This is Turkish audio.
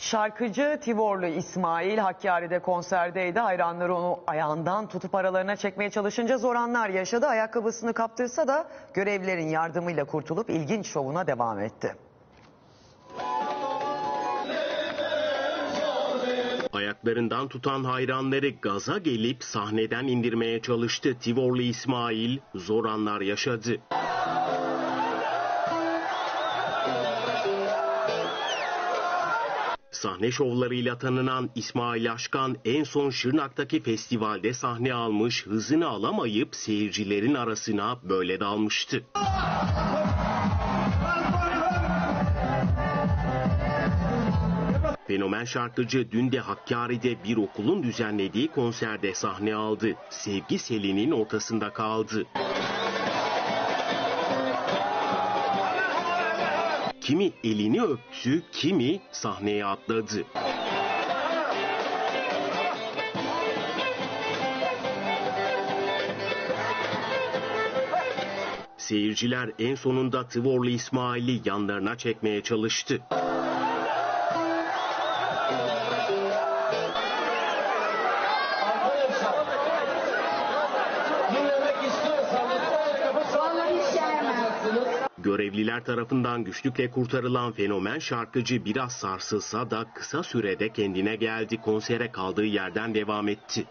Şarkıcı Tivorlu İsmail Hakkari'de konserdeydi. Hayranları onu ayağından tutup aralarına çekmeye çalışınca zor anlar yaşadı. Ayakkabısını kaptırsa da görevlilerin yardımıyla kurtulup ilginç şovuna devam etti. Ayaklarından tutan hayranları gaza gelip sahneden indirmeye çalıştı. Tivorlu İsmail zor anlar yaşadı. Sahne şovlarıyla tanınan İsmail Aşkan en son Şırnak'taki festivalde sahne almış, hızını alamayıp seyircilerin arasına böyle dalmıştı. Fenomen şarkıcı dün de Hakkari'de bir okulun düzenlediği konserde sahne aldı. Sevgi selinin ortasında kaldı. Kimi elini öptü, kimi sahneye atladı. Seyirciler en sonunda Tıvorlu İsmail'i yanlarına çekmeye çalıştı. Görevliler tarafından güçlükle kurtarılan fenomen şarkıcı biraz sarsılsa da kısa sürede kendine geldi. Konsere kaldığı yerden devam etti.